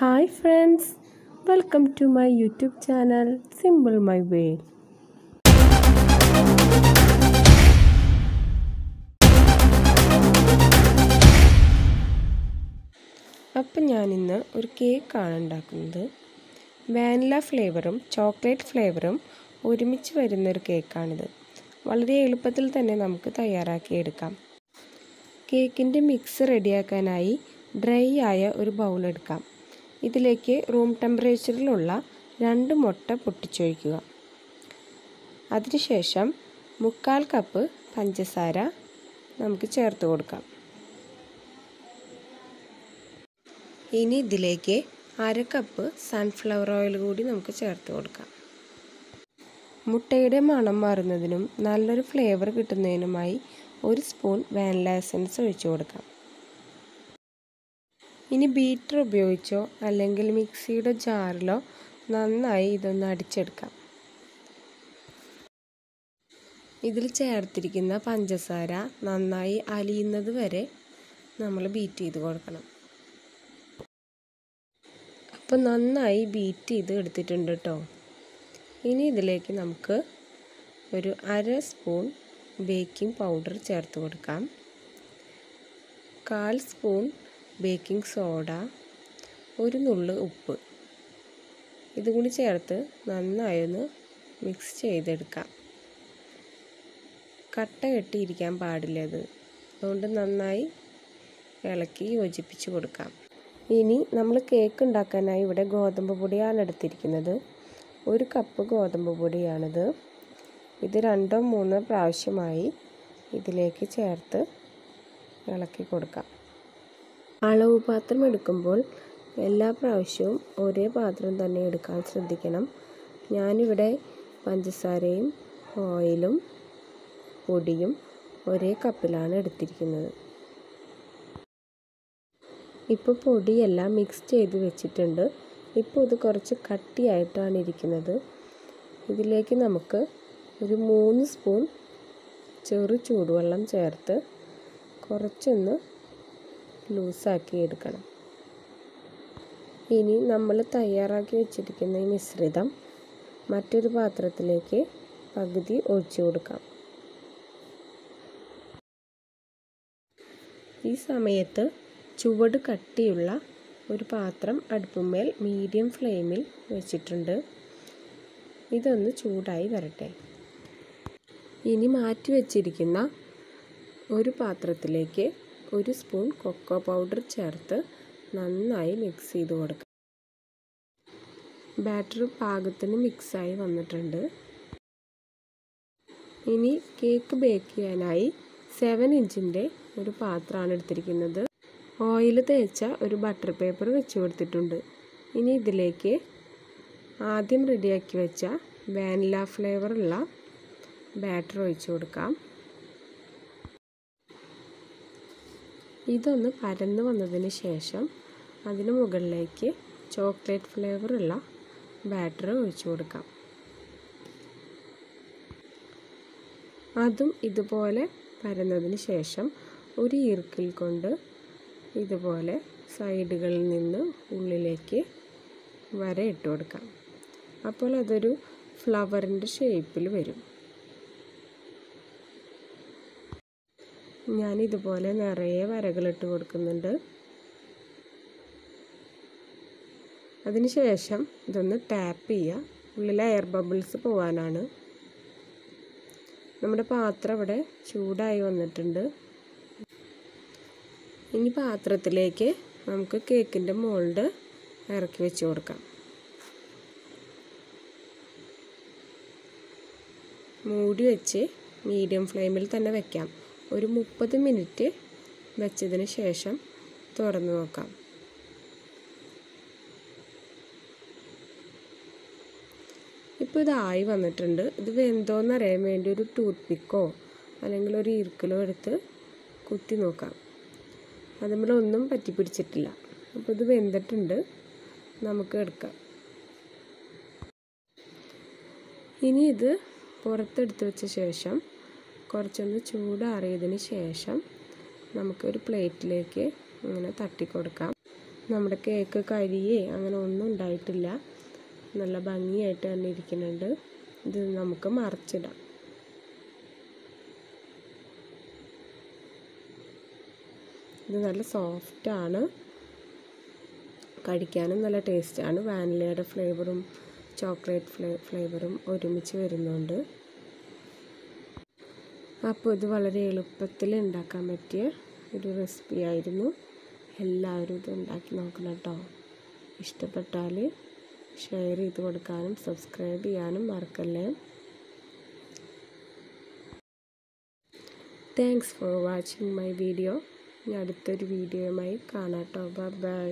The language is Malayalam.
Hi friends welcome to my YouTube channel simple my way അപ്പം ഞാനിന്ന് ഒരു കേക്കാണ് ഉണ്ടാക്കുന്നത്. വാനില ഫ്ലേവറും ചോക്ലേറ്റ് ഫ്ലേവറും ഒരുമിച്ച് വരുന്നൊരു കേക്കാണിത്. വളരെ എളുപ്പത്തിൽ തന്നെ നമുക്ക് തയ്യാറാക്കിയെടുക്കാം കേക്കിന്റെ മിക്സ് റെഡിയാക്കാനായി ഡ്രൈ ആയ ഒരു ബൗൾ എടുക്കാം. ഇതിലേക്ക് റൂം ടെമ്പറേച്ചറിലുള്ള രണ്ട് മുട്ട പൊട്ടിച്ചൊഴിക്കുക. അതിനുശേഷം മുക്കാൽ കപ്പ് പഞ്ചസാര നമുക്ക് ചേർത്ത് കൊടുക്കാം. ഇനി ഇതിലേക്ക് അര കപ്പ് സൺഫ്ലവർ ഓയിൽ കൂടി നമുക്ക് ചേർത്ത് കൊടുക്കാം. മുട്ടയുടെ മണം മാറുന്നതിനും നല്ലൊരു ഫ്ലേവർ കിട്ടുന്നതിനുമായി ഒരു സ്പൂൺ വാനില എസൻസ് ഒഴിച്ചു കൊടുക്കാം. ഇനി ബീറ്റർ ഉപയോഗിച്ചോ അല്ലെങ്കിൽ മിക്സിയുടെ ജാറിലോ നന്നായി ഇതൊന്ന് അടിച്ചെടുക്കാം. ഇതിൽ ചേർത്തിരിക്കുന്ന പഞ്ചസാര നന്നായി അലിയുന്നത് വരെ നമ്മൾ ബീറ്റ് ചെയ്ത് കൊടുക്കണം. അപ്പോൾ നന്നായി ബീറ്റ് ചെയ്ത് എടുത്തിട്ടുണ്ട് കേട്ടോ ഇനി ഇതിലേക്ക് നമുക്ക് ഒരു അര സ്പൂൺ ബേക്കിംഗ് പൗഡർ ചേർത്ത് കൊടുക്കാം. കാൽ സ്പൂൺ ബേക്കിംഗ് സോഡ ഒരു നുള്ള് ഉപ്പ്. ഇതും കൂടി ചേർത്ത് നന്നായൊന്ന് മിക്സ് ചെയ്തെടുക്കാം. കട്ട കെട്ടിയിരിക്കാൻ പാടില്ല അത് അതുകൊണ്ട് നന്നായി ഇളക്കി യോജിപ്പിച്ച് കൊടുക്കാം. ഇനി നമ്മൾ കേക്ക് ഉണ്ടാക്കാനായി ഇവിടെ ഗോതമ്പ് പൊടിയാണ് എടുത്തിരിക്കുന്നത്. ഒരു കപ്പ് ഗോതമ്പ് പൊടിയാണിത്. ഇത് രണ്ടോ മൂന്നോ പ്രാവശ്യമായി ഇതിലേക്ക് ചേർത്ത് ഇളക്കി കൊടുക്കാം. അളവ് പാത്രം എടുക്കുമ്പോൾ എല്ലാ പ്രാവശ്യവും ഒരേ പാത്രം തന്നെ എടുക്കാൻ ശ്രദ്ധിക്കണം. ഞാനിവിടെ പഞ്ചസാരയും ഓയിലും പൊടിയും ഒരേ കപ്പിലാണ് എടുത്തിരിക്കുന്നത്. ഇപ്പോൾ പൊടിയെല്ലാം മിക്സ് ചെയ്ത് വെച്ചിട്ടുണ്ട്. ഇപ്പോൾ ഇത് കുറച്ച് കട്ടിയായിട്ടാണ് ഇരിക്കുന്നത്. ഇതിലേക്ക് നമുക്ക് ഒരു മൂന്ന് സ്പൂൺ ചെറു ചൂടുവെള്ളം ചേർത്ത് കുറച്ചൊന്ന് ലൂസാക്കി എടുക്കണം. ഇനി നമ്മൾ തയ്യാറാക്കി വെച്ചിരിക്കുന്ന ഈ മിശ്രിതം മറ്റൊരു പാത്രത്തിലേക്ക് പകുതി ഒഴിച്ചു കൊടുക്കാം. ഈ സമയത്ത് ചുവട് കട്ടിയുള്ള ഒരു പാത്രം അടുപ്പുമേൽ മീഡിയം ഫ്ലെയിമിൽ വെച്ചിട്ടുണ്ട്. ഇതൊന്ന് ചൂടായി വരട്ടെ. ഇനി മാറ്റി വെച്ചിരിക്കുന്ന ഒരു പാത്രത്തിലേക്ക് ഒരു സ്പൂൺ കൊക്കോ പൗഡർ ചേർത്ത് നന്നായി മിക്സ് ചെയ്ത് കൊടുക്കുക ബാറ്റർ പാകത്തിന് മിക്സായി വന്നിട്ടുണ്ട്. ഇനി കേക്ക് ബേക്ക് ചെയ്യാനായി സെവൻ ഇഞ്ചിന്റെ ഒരു പാത്രമാണ് എടുത്തിരിക്കുന്നത്. ഓയിൽ തേച്ച ഒരു ബട്ടർ പേപ്പർ വെച്ച് കൊടുത്തിട്ടുണ്ട്. ഇനി ഇതിലേക്ക് ആദ്യം റെഡിയാക്കി വെച്ച വാനില ഫ്ലേവറുള്ള ബാറ്റർ ഒഴിച്ചു കൊടുക്കാം. ഇതൊന്ന് പരന്ന് വന്നതിന് ശേഷം അതിന് മുകളിലേക്ക് ചോക്ലേറ്റ് ഫ്ലേവറുള്ള ബാറ്റർ ഒഴിച്ചു കൊടുക്കാം. അതും ഇതുപോലെ പരന്നതിന് ശേഷം ഒരു ഈർക്കിൽ കൊണ്ട് ഇതുപോലെ സൈഡുകളിൽ നിന്ന് ഉള്ളിലേക്ക് വര ഇട്ട് കൊടുക്കാം. അപ്പോൾ അതൊരു ഫ്ലവറിന്റെ ഷേപ്പിൽ വരും. ഞാൻ ഇതുപോലെ നിറയെ വരകളിട്ട് കൊടുക്കുന്നുണ്ട്. അതിനുശേഷം ഇതൊന്ന് ടാപ്പ് ചെയ്യുക. ഉള്ളിലെ എയർ ബബിൾസ് പോവാനാണ്. നമ്മുടെ പാത്രം ഇവിടെ ചൂടായി വന്നിട്ടുണ്ട്. ഇനി പാത്രത്തിലേക്ക് നമുക്ക് കേക്കിന്റെ മോൾഡ് ഇറക്കി വെച്ച് കൊടുക്കാം. മൂടി വെച്ച് മീഡിയം ഫ്ലെയിമിൽ തന്നെ വെക്കാം. ഒരു മുപ്പത് മിനിറ്റ് വെച്ചതിന് ശേഷം തുറന്നു നോക്കാം. ഇപ്പോൾ ഇതായി വന്നിട്ടുണ്ട്. ഇത് വെന്തോന്നറിയാൻ വേണ്ടി ഒരു ടൂത്ത് പിക്കോ അല്ലെങ്കിൽ ഒരു ഈർക്കലോ എടുത്ത് കുത്തി നോക്കാം. അത് ഒന്നും പറ്റി പിടിച്ചിട്ടില്ല. അപ്പോൾ ഇത് വെന്തിട്ടുണ്ട്. നമുക്ക് എടുക്കാം. ഇനി ഇത് പുറത്തെടുത്ത് വെച്ച ശേഷം കുറച്ചൊന്ന് ചൂടാറിയതിന് ശേഷം നമുക്കൊരു പ്ലേറ്റിലേക്ക് ഇങ്ങനെ തട്ടി കൊടുക്കാം നമ്മുടെ കേക്ക് കരിയേ അങ്ങനെ ഒന്നും ഉണ്ടായിട്ടില്ല. നല്ല ഭംഗിയായിട്ട് തന്നെ ഇരിക്കുന്നുണ്ട്. ഇത് നമുക്ക് മറിച്ചിടാം. ഇത് നല്ല സോഫ്റ്റാണ്. കഴിക്കാനും നല്ല ടേസ്റ്റാണ്. വാനിലയുടെ ഫ്ലേവറും ചോക്ലേറ്റ് ഫ്ലേ ഫ്ലേവറും ഒരുമിച്ച് വരുന്നുണ്ട്. അപ്പോൾ ഇത് വളരെ എളുപ്പത്തിൽ ഉണ്ടാക്കാൻ പറ്റിയ ഒരു റെസിപ്പി ആയിരുന്നു. എല്ലാവരും ഇത് ഉണ്ടാക്കി നോക്കണം കേട്ടോ. ഇഷ്ടപ്പെട്ടാൽ ഷെയർ ചെയ്ത് കൊടുക്കാനും സബ്സ്ക്രൈബ് ചെയ്യാനും മറക്കല്ലേ. Thanks for watching my video ഇനി അടുത്തൊരു വീഡിയോയുമായി കാണാം കേട്ടോ. ബൈ